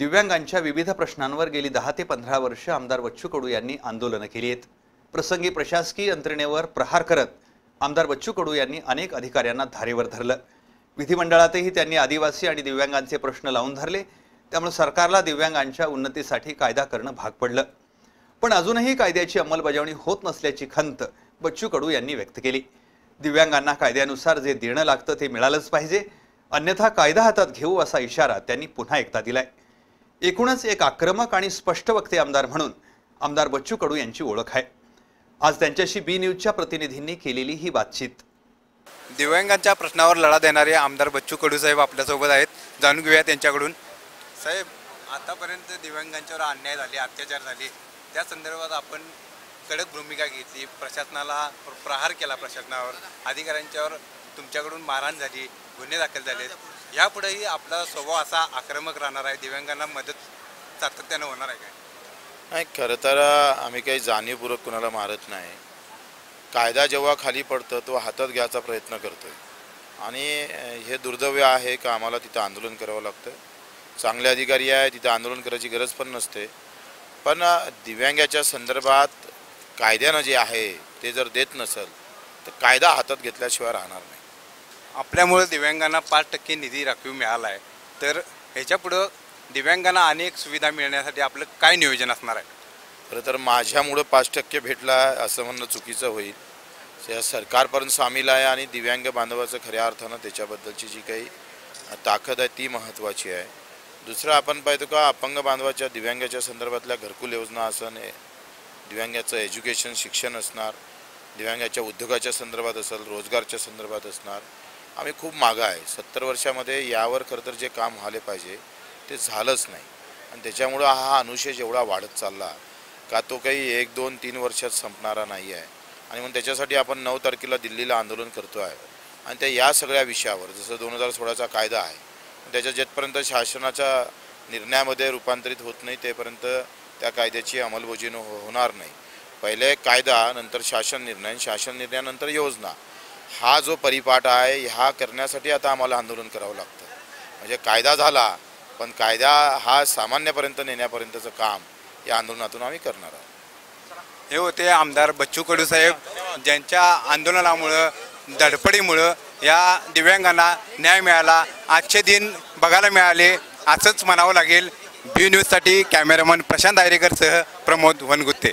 दिव्यांगांच्या विविध प्रश्नांवर गेली दहा ते पंधरा वर्ष आमदार बच्चू कडू यांनी आंदोलनं केली आहेत. प्रसंगी प्रशासकीय यंत्रणेवर प्रहार करत आमदार बच्चू कडू यांनी अनेक अधिकाऱ्यांना धारेवर धरलं. विधिमंडळातही त्यांनी आदिवासी आणि दिव्यांगांचे प्रश्न लावून धरले. त्यामुळे सरकारला दिव्यांगांच्या उन्नतीसाठी कायदा करणं भाग पडलं. पण अजूनही कायद्याची अंमलबजावणी होत नसल्याची खंत बच्चू कडू यांनी व्यक्त केली. दिव्यांगांना कायद्यानुसार जे देणं लागतं ते मिळालंच पाहिजे. अन्यथा कायदा हातात घेऊ असा इशारा त्यांनी पुन्हा एकदा दिलाय. एकूणच एक आक्रमक आणि स्पष्ट वक्ते आमदार म्हणून आमदार बच्चू कडू यांची ओळख आहे. आज त्यांच्याशी बी न्यूजच्या प्रतिनिधींनी केलेली ही बातचीत. दिव्यांगांच्या प्रश्नावर लढा देणारे आमदार बच्चू कडू साहेब आपल्यासोबत आहेत. जाणून घेऊया त्यांच्याकडून. साहेब आतापर्यंत दिव्यांगांच्यावर अन्याय झाले अत्याचार झाले. त्या संदर्भात आपण कडक भूमिका घेतली. प्रशासनाला प्रहार केला प्रशासनावर. अधिकाऱ्यांच्यावर तुमच्याकडून मारहाण झाली. गुन्हे दाखल झाले यापुढेही आपला स्वभाव असा आक्रमक राहणार आहे दिव्यांगांना मदत सातत्यानं होणार आहे काय? नाही खरं तर आम्ही काही जाणीवपूर्वक कुणाला मारत नाही. कायदा जेव्हा खाली पडतं तो हातात घ्यायचा प्रयत्न करतोय. आणि हे दुर्दैव आहे का आम्हाला तिथं आंदोलन करावं लागतं चांगले अधिकारी आहे तिथं आंदोलन करायची गरज पण नसते. पण दिव्यांगाच्या संदर्भात कायद्यानं जे आहे ते जर देत नसेल तर कायदा हातात घेतल्याशिवाय राहणार नाही. आपल्यामुळे दिव्यांगांना पाच टक्के निधी राखीव मिळाला आहे तर ह्याच्यापुढं दिव्यांगांना अनेक सुविधा मिळण्यासाठी आपलं काय नियोजन असणार आहे? खरं तर माझ्यामुळं पाच टक्के भेटला असं म्हणणं चुकीचं होईल. त्या सरकारपर्यंत सामील आहे आणि दिव्यांग बांधवाचं खऱ्या अर्थानं त्याच्याबद्दलची जी काही ताकद आहे ती महत्त्वाची आहे. दुसरं आपण पाहतो का अपंग बांधवाच्या दिव्यांगाच्या संदर्भातल्या घरकुल योजना असं दिव्यांगाचं एज्युकेशन शिक्षण असणार दिव्यांगाच्या उद्योगाच्या संदर्भात असेल रोजगारच्या संदर्भात असणार आम्ही खूप मागं आहे. सत्तर वर्षामध्ये यावर खरं तर जे काम व्हायला पाहिजे ते झालंच नाही. आणि त्याच्यामुळं हा अनुशेष एवढा वाढत चालला का तो काही एक दोन तीन वर्षात संपणारा नाही आहे. आणि मग त्याच्यासाठी आपण नऊ तारखेला दिल्लीला आंदोलन करतो आहे आणि त्या या सगळ्या विषयावर जसं दोन हजार सोळाचा कायदा आहे त्याच्या जेथपर्यंत शासनाच्या निर्णयामध्ये रूपांतरित होत नाही तेपर्यंत त्या कायद्याची अंमलबजावणी हो होणार नाही. पहिले कायदा नंतर शासन निर्णय आणि शासन निर्णयानंतर योजना. हा जो परिपाठ आहे ह्या करण्यासाठी आता आम्हाला आंदोलन करावं लागतं. म्हणजे कायदा झाला पण कायदा हा सामान्यपर्यंत नेण्यापर्यंतचं काम या आंदोलनातून आम्ही करणार आहोत. हे होते आमदार बच्चू कडू साहेब ज्यांच्या आंदोलनामुळं धडपडीमुळं या दिव्यांगांना न्याय मिळाला. आजचे दिन बघायला मिळाले असंच म्हणावं लागेल. बी न्यूजसाठी कॅमेरामन प्रशांत आयरेकरसह प्रमोद वनगुत्ते.